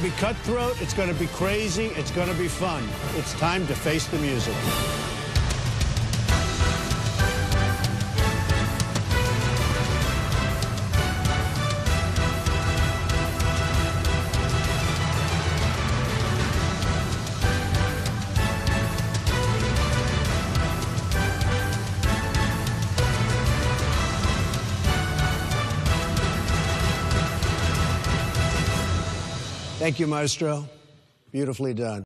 to be cutthroat. It's going to be crazy. It's going to be fun. It's time to face the music. Thank you, Maestro. Beautifully done.